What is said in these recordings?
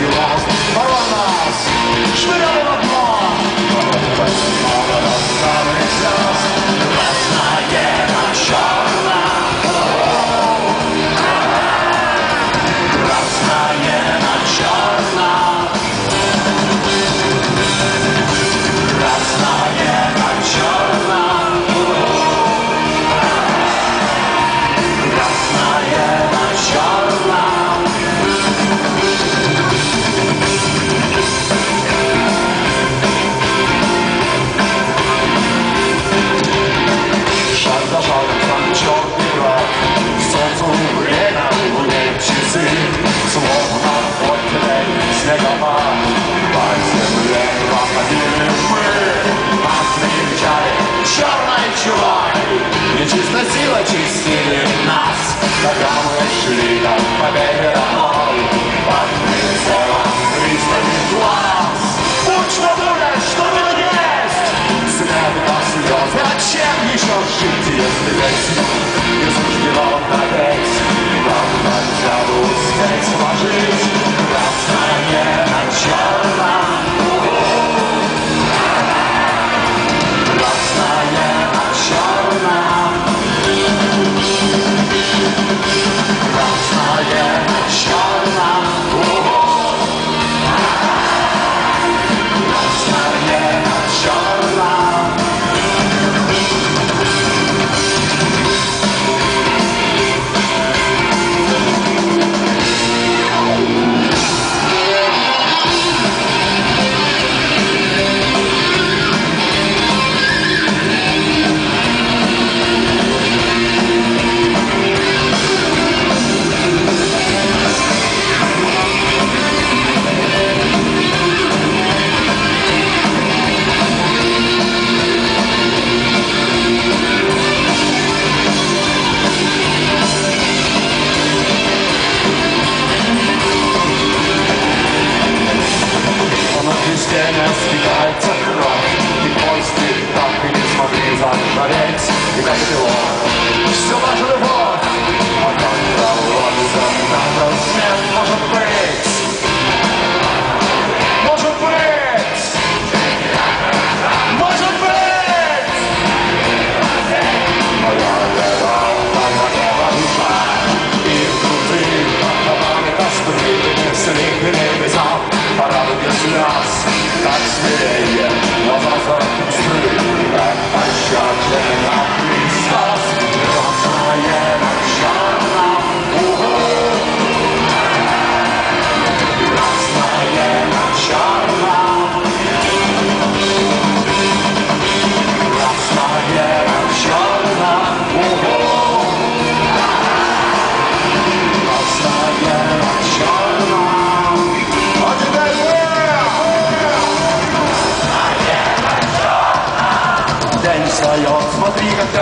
you lost. Jest już nie nie wolna żalu z tej smaży.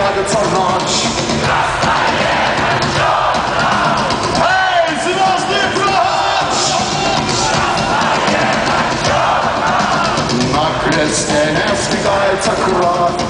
Dragons on launch. Christen, es gibt Alter Krat.